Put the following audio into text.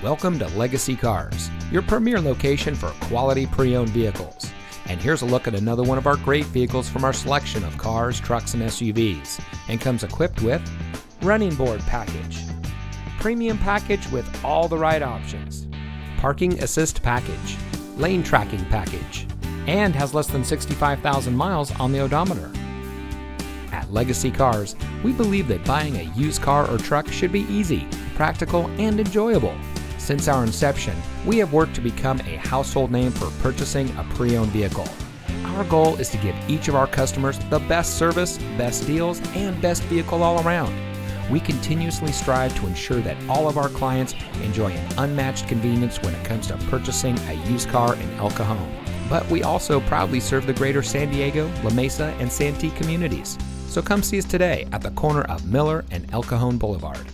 Welcome to Legacy Cars, your premier location for quality pre owned vehicles. And here's a look at another one of our great vehicles from our selection of cars, trucks, and SUVs, and comes equipped with running board package, premium package with all the right options, parking assist package, lane tracking package, and has less than 65,000 miles on the odometer. At Legacy Cars, we believe that buying a used car or truck should be easy, practical, and enjoyable. Since our inception, we have worked to become a household name for purchasing a pre owned vehicle. Our goal is to give each of our customers the best service, best deals, and best vehicle all around. We continuously strive to ensure that all of our clients enjoy an unmatched convenience when it comes to purchasing a used car in El Cajon. But we also proudly serve the greater San Diego, La Mesa, and Santee communities. So come see us today at the corner of Miller and El Cajon Boulevard.